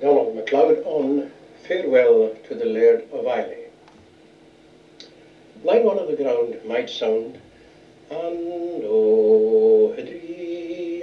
Donald MacLeod on Farewell to the Laird of Islay. Line one of the ground might sound, and oh, hidri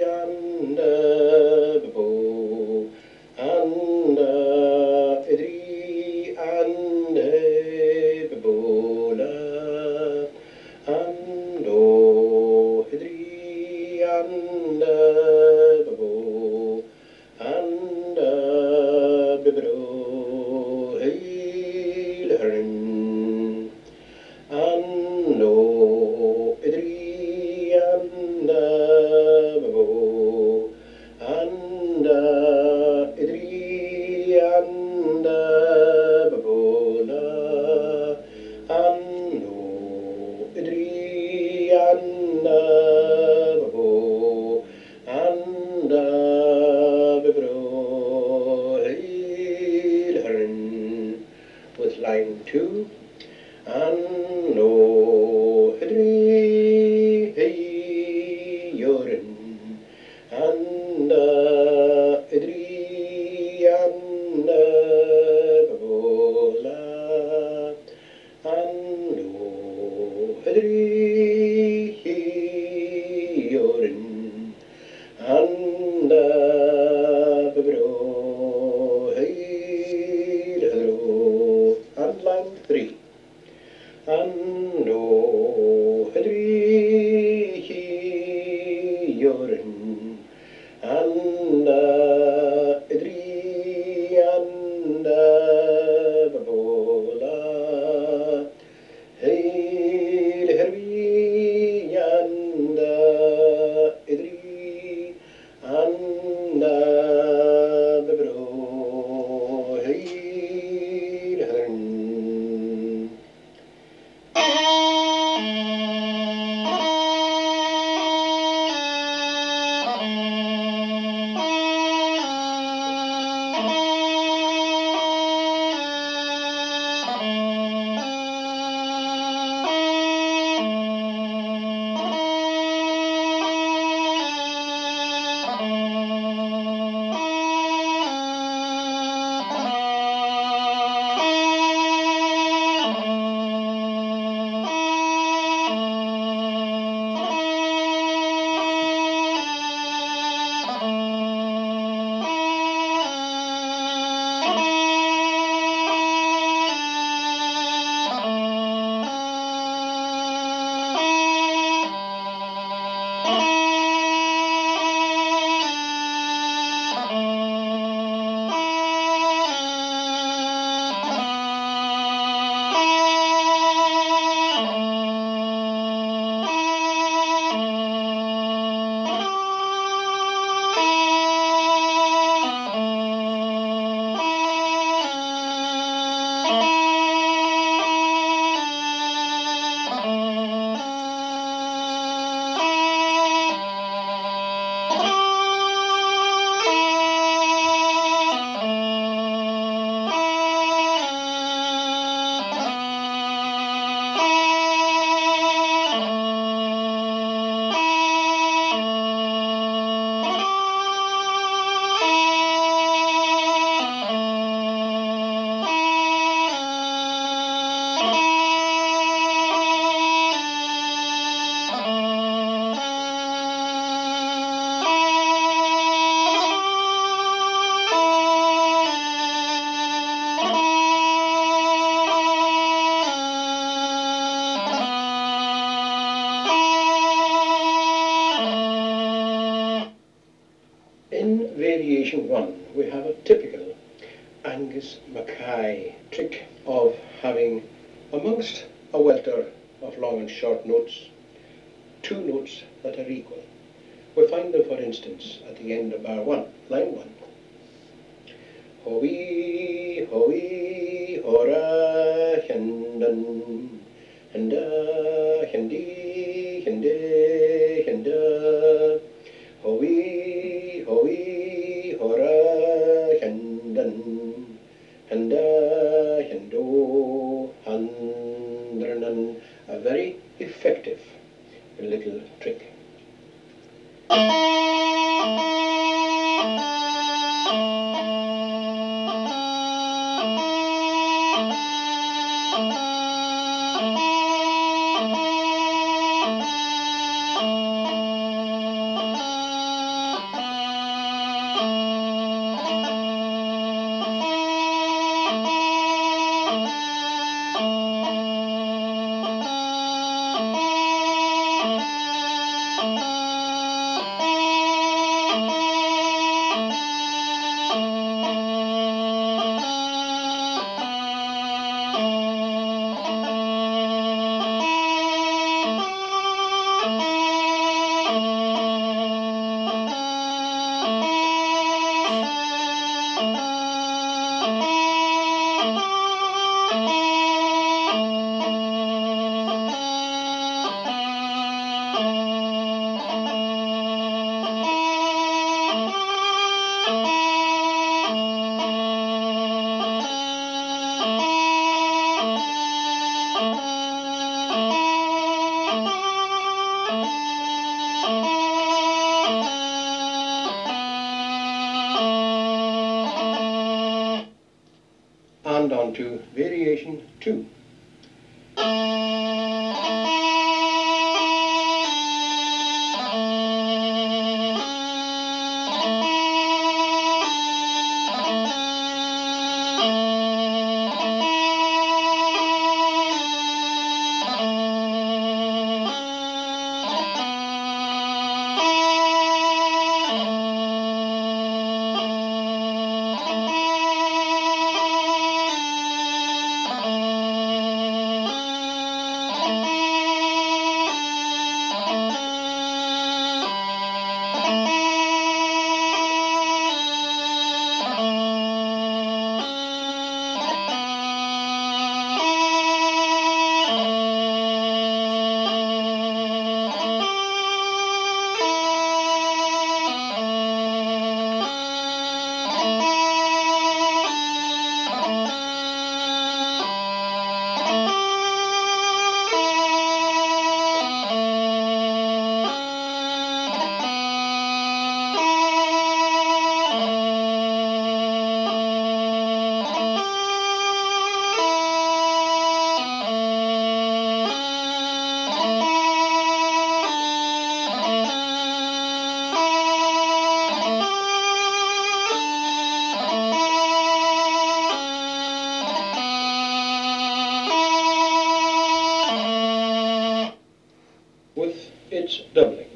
variation one, we have a typical Angus Mackay trick of having, amongst a welter of long and short notes, two notes that are equal. We find them, for instance, at the end of bar one, line one. Hoi, hoi, hora, hendan, henda, hendi, to variation 2. Its doubling.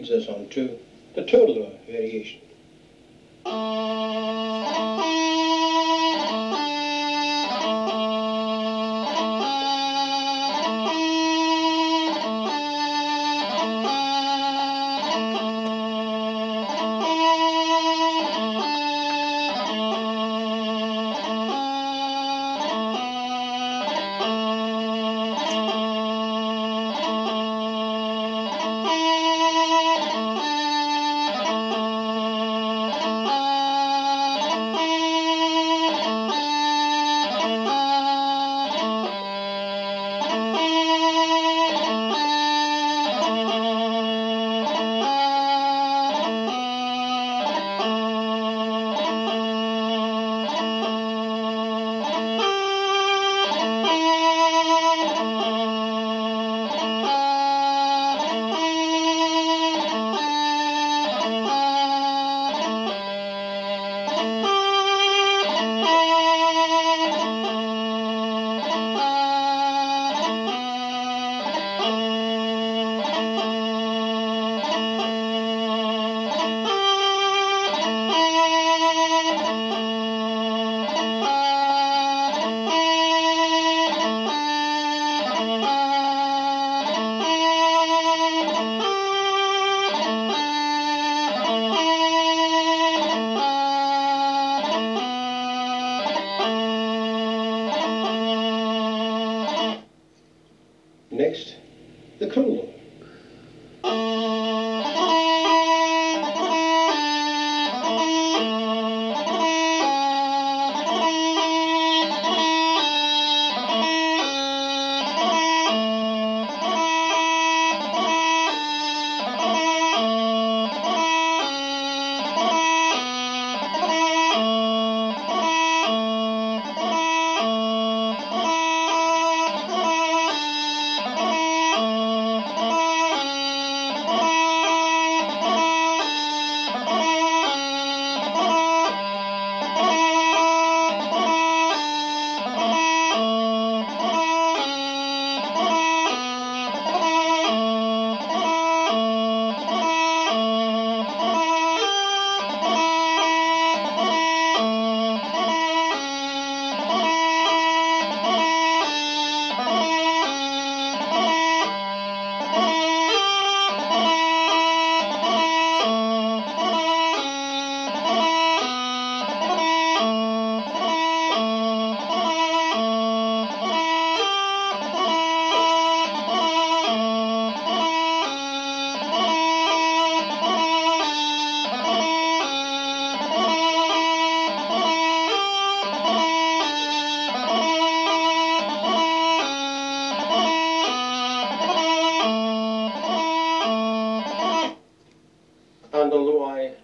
Leads us on to the total variation. Uh,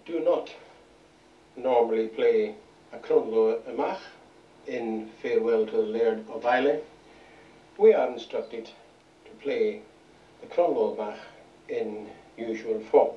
Do not normally play a Crunluath a mach in Farewell to the Laird of Islay. We are instructed to play the Crunluath a mach in usual form.